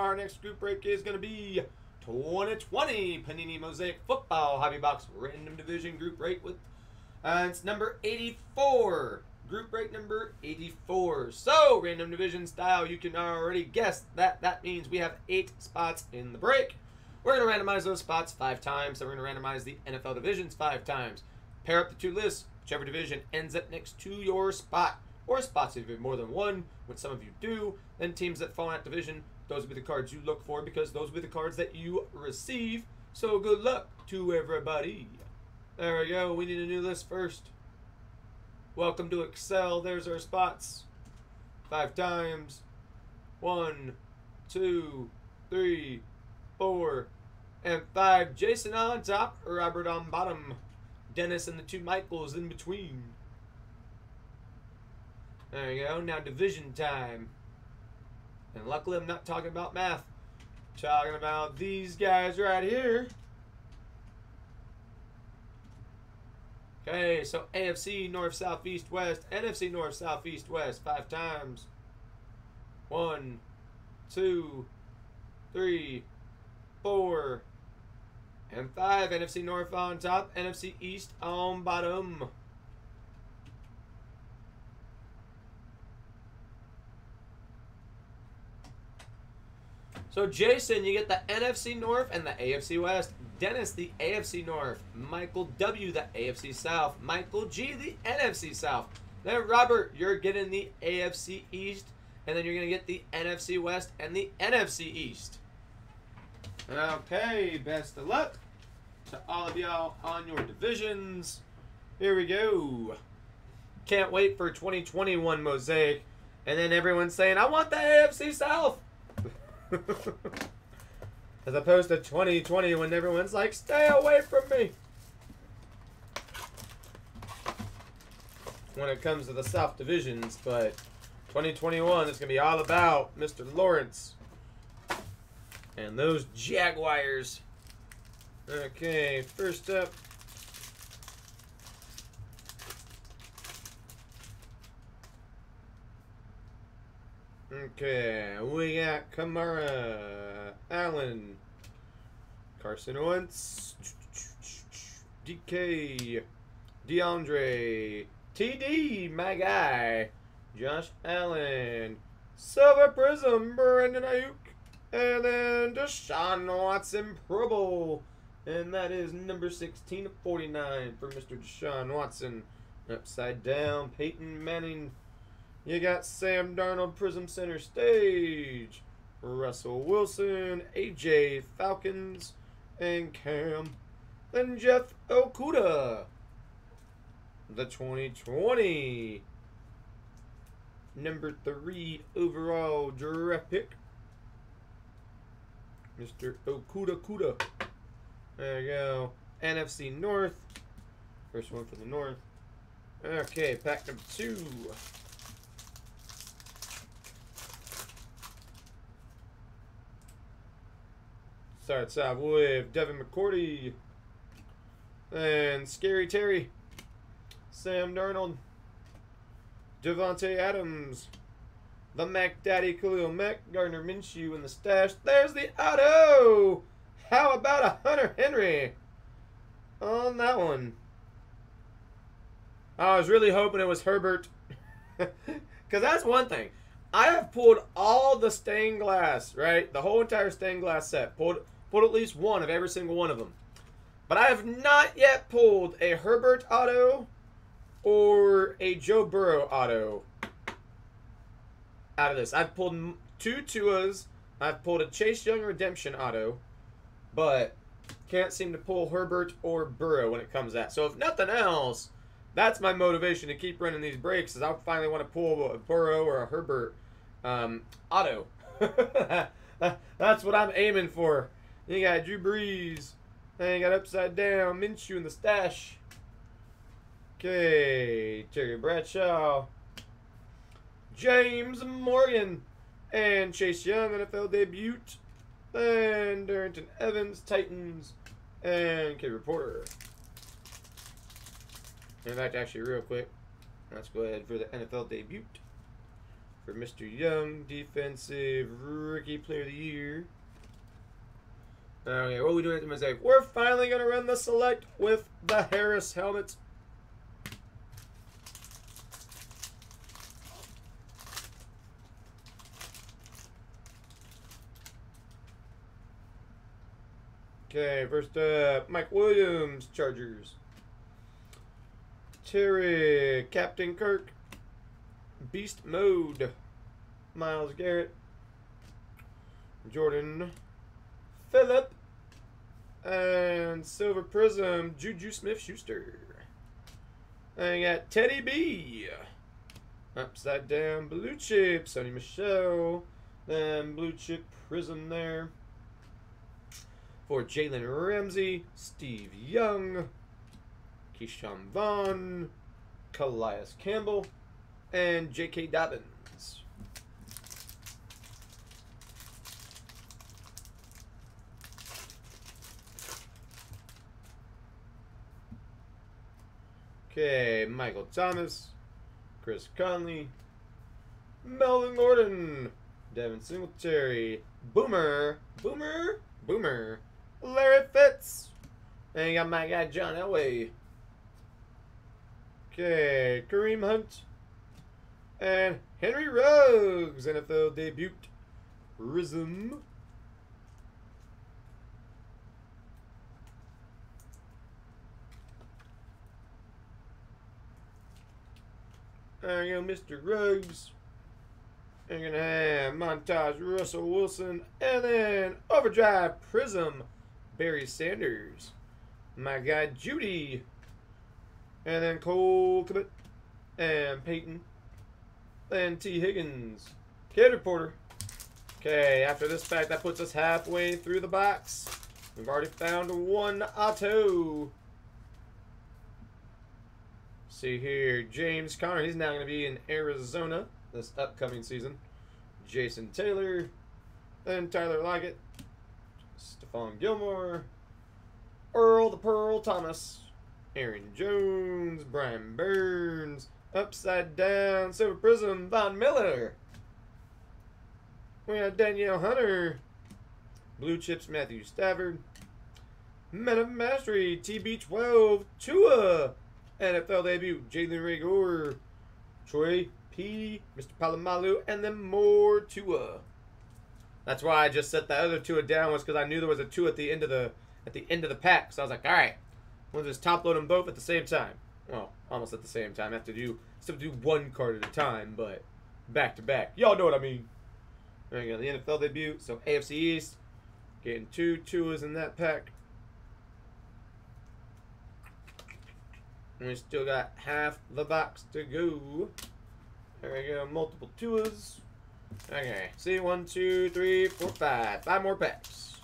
Our next group break is going to be 2020 Panini Mosaic Football Hobby Box Random Division Group Break with uh, it's number 84. Group break number 84. So, random division style, you can already guess that that means we have eight spots in the break. We're going to randomize those spots five times. So, we're going to randomize the NFL divisions five times. Pair up the two lists. Whichever division ends up next to your spot, or spots if you have more than one, which some of you do, then teams that fall in that division, those will be the cards you look for because those will be the cards that you receive. So, good luck to everybody. There we go. We need a new list first. Welcome to Excel. There's our spots. Five times. One, two, three, four, and five. Jason on top, Robert on bottom. Dennis and the two Michaels in between. There you go. Now division time. And luckily I'm not talking about math. I'm talking about these guys right here. Okay, so AFC North, South, East, West, NFC North, South, East, West, five times. One, two, three, four, and five. NFC North on top, NFC East on bottom. So Jason, you get the NFC North and the AFC West. Dennis, the AFC North. Michael W, the AFC South. Michael G, the NFC South. Then Robert, you're getting the AFC East, and then you're gonna get the NFC West and the NFC East. Okay, best of luck to all of y'all on your divisions. Here we go. Can't wait for 2021 Mosaic. And then everyone's saying, I want the AFC South. As opposed to 2020 when everyone's like, stay away from me. When it comes to the South divisions, but 2021 is going to be all about Mr. Lawrence. And those Jaguars. Okay, first up. Okay, we got Kamara, Allen, Carson Wentz, DK, DeAndre, TD, my guy, Josh Allen, Silver Prizm, Brandon Aiyuk, and then Deshaun Watson Pro Bowl. And that is number 16 of 49 for Mr. Deshaun Watson. Upside down, Peyton Manning. You got Sam Darnold, Prizm Center Stage. Russell Wilson, AJ Falcons, and Cam. Then Jeff Okudah. The 2020 number three overall draft pick. Mr. Okudah Kuda. There you go. NFC North. First one for the North. Okay, pack number two. Starts out with Devin McCourty. And Scary Terry. Sam Darnold. Davante Adams. The Mac Daddy Khalil Mack. Gardner Minshew in the stash. There's the auto! How about a Hunter Henry on that one? I was really hoping it was Herbert. Because that's one thing. I have pulled all the stained glass, right? The whole entire stained glass set. Pulled, pulled at least one of every single one of them. But I have not yet pulled a Herbert auto or a Joe Burrow auto out of this. I've pulled two Tuas. I've pulled a Chase Young Redemption auto but can't seem to pull Herbert or Burrow when it comes to that. So if nothing else, that's my motivation to keep running these breaks is I finally want to pull a Burrow or a Herbert um, auto. that's what I'm aiming for. You got Drew Brees. Then you got upside down Minshew in the stash. Okay, Terry Bradshaw. James Morgan and Chase Young NFL debut. Then Darrynton Evans, Titans, and K Reporter. In fact, actually, real quick, let's go ahead for the NFL debut. for Mr. Young, defensive rookie player of the year. Okay, what are we doing at the mosaic? We're finally gonna run the select with the Harris helmets. Okay, first up, Mike Williams, Chargers. Terry, Captain Kirk, Beast Mode, Myles Garrett, Jordan, Phillip, and Silver Prizm, Juju Smith Schuster. And you got Teddy B. Upside down blue chip, Sony Michel. Then blue chip prizm there. For Jalen Ramsey, Steve Young, Ke'Shawn Vaughn, Calais Campbell, and J.K. Dobbins. Okay, Michael Thomas, Chris Conley, Melvin Gordon, Devin Singletary, Boomer, Boomer, Boomer, Larry Fitz, and you got my guy John Elway. Okay, Kareem Hunt, and Henry Ruggs, NFL debut, Prizm. There you go, Mr. Ruggs. I'm to have Montage Russell Wilson. And then Overdrive Prizm Barry Sanders. My guy Jeudy. And then Cole. And Peyton. And T. Higgins. Kid Reporter. Okay, after this pack, that puts us halfway through the box. We've already found one auto. See here, James Conner. He's now going to be in Arizona this upcoming season. Jason Taylor. Then Tyler Lockett. Stephon Gilmore. Earl the Pearl Thomas. Aaron Jones. Brian Burns. Upside Down. Silver Prizm. Von Miller. We have Danielle Hunter. Blue Chips Matthew Stafford. Men of Mastery. TB12. Tua. NFL debut, Jalen Reagor, Troy P, Mr. Polamalu, and then more Tua. That's why I just set the other Tua down was because I knew there was a two at the end of the at the end of the pack. So I was like, all right, we'll just top load them both at the same time. Well, almost at the same time. I have to do still do one card at a time, but back to back. Y'all know what I mean. There you go, the NFL debut. So AFC East, getting two Tuas in that pack. And we still got half the box to go. There we go, multiple Tuas. Okay, see, one, two, three, four, five. Five more packs.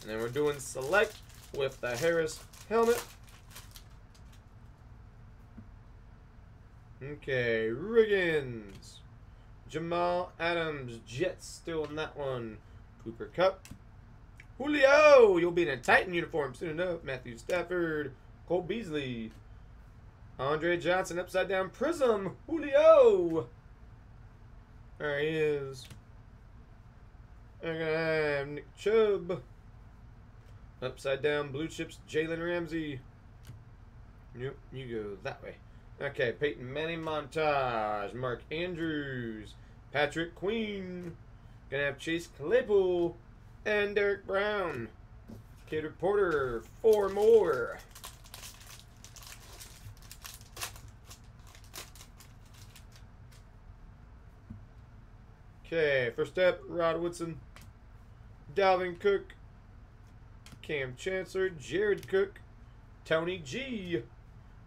And then we're doing select with the Harris helmet. Okay, Riggins. Jamal Adams, Jets still in that one. Cooper Kupp. Julio, you'll be in a Titan uniform soon enough. Matthew Stafford. Cole Beasley. Andre Johnson, upside down prizm. Julio. There he is. We're gonna have Nick Chubb. Upside down blue chips, Jalen Ramsey. Yep, you go that way. Okay, Peyton Manning montage. Mark Andrews. Patrick Queen. Gonna have Chase Claypool. And Derek Brown. Kid Reporter. Four more. Okay, first up, Rod Woodson, Dalvin Cook, Kam Chancellor, Jared Cook, Tony G,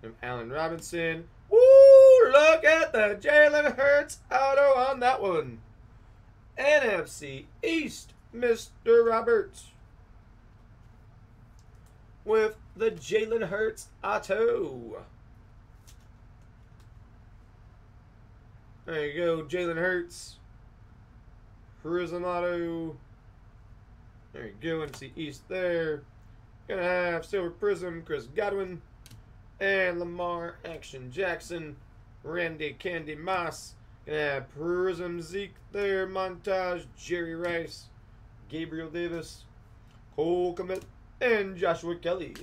and Allen Robinson. Woo! Look at the Jalen Hurts auto on that one. NFC East, Mr. Roberts. With the Jalen Hurts auto. There you go, Jalen Hurts. Prizm Auto. There you go, NFC East there. Gonna have Silver Prizm, Chris Godwin, and Lamar Action Jackson, Randy Candy Moss, Gonna have Prizm Zeke there, Montage, Jerry Rice, Gabriel Davis, Cole Kmet, and Joshua Kelly.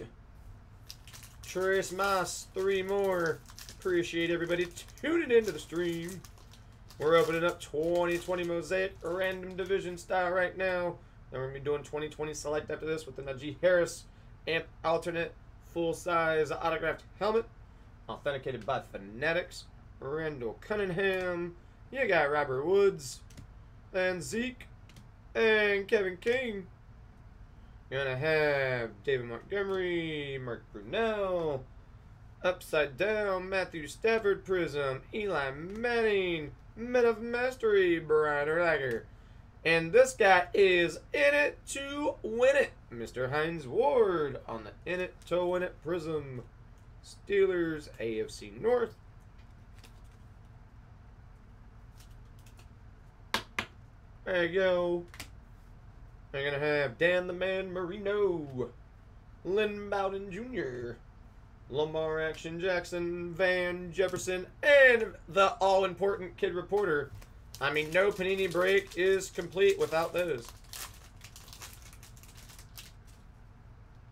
Trace Moss, three more. Appreciate everybody tuning into the stream. We're opening up 2020 Mosaic Random Division style right now. Then we're going to be doing 2020 Select after this with the Najee Harris Amp Alternate full-size autographed helmet. Authenticated by Fanatics. Randall Cunningham. You got Robert Woods. And Zeke. And Kevin King. You're going to have David Montgomery. Mark Brunell. Upside Down. Matthew Stafford Prizm. Eli Manning. Men of Mastery. Brian Urlacher. And this guy is in it to win it. Mr. Hines Ward on the in it to win it Prizm. Steelers AFC North. There you go. We're going to have Dan the Man Marino, Lynn Bowden Jr., Lamar Action Jackson, Van Jefferson, and the all important kid reporter. I mean, no Panini break is complete without those.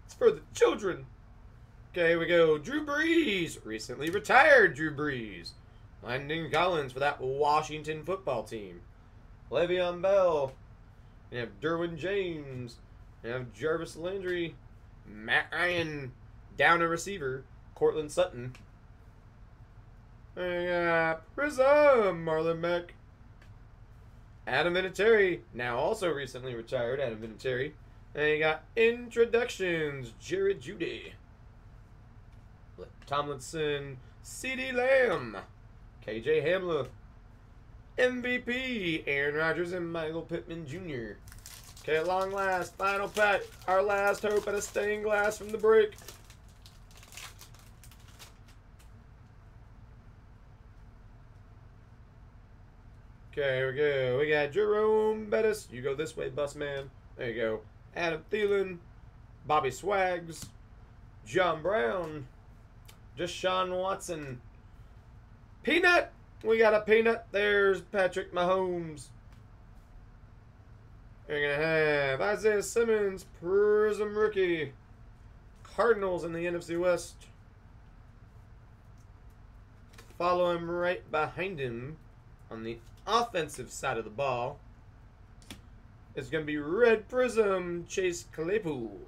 It's for the children. Okay, we go. Drew Brees, recently retired Drew Brees. Landon Collins for that Washington football team. Le'Veon Bell. You have Derwin James. You have Jarvis Landry. Matt Ryan. Down a receiver. Courtland Sutton. And got Prizm. Marlon Mack. Adam Vinatieri. Now also recently retired Adam Vinatieri. And you got introductions. Jared Jeudy. Tomlinson. CeeDee Lamb. KJ Hamler. MVP, Aaron Rodgers and Michael Pittman Jr. Okay, long last, final pack, our last hope at a stained glass from the break. Okay, here we go. We got Jerome Bettis. You go this way, bus man. There you go. Adam Thielen, Bobby Swags, John Brown, Deshaun Watson, Peanut. We got a peanut. There's Patrick Mahomes. You're going to have Isaiah Simmons, Prizm Rookie. Cardinals in the NFC West. Follow him right behind him on the offensive side of the ball. It's going to be Red Prizm, Chase Claypool.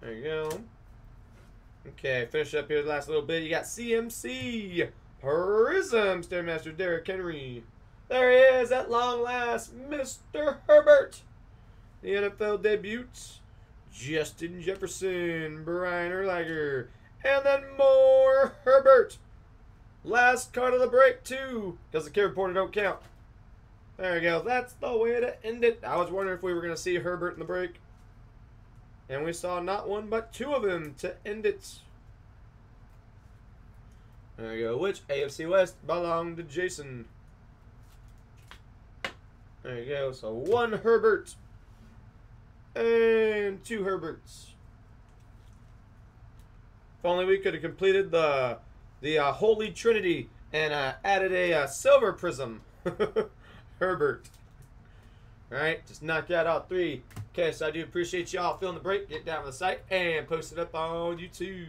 There you go. Okay, finish up here the last little bit. You got CMC, Prizm, Stairmaster Derrick Henry. There he is at long last, Mr. Herbert. The NFL debuts, Justin Jefferson, Brian Urlacher, and then more Herbert. Last card of the break, too, because the kid reporter don't count. There you go. That's the way to end it. I was wondering if we were going to see Herbert in the break. And we saw not one but two of them to end it. There you go. Which AFC West belonged to Jason? There you go. So one Herbert and two Herberts. If only we could have completed the the uh, Holy Trinity and uh, added a uh, silver prizm. Herbert. All right, just knock that out three. Okay, so I do appreciate y'all filling the break. Get down to the site and post it up on YouTube.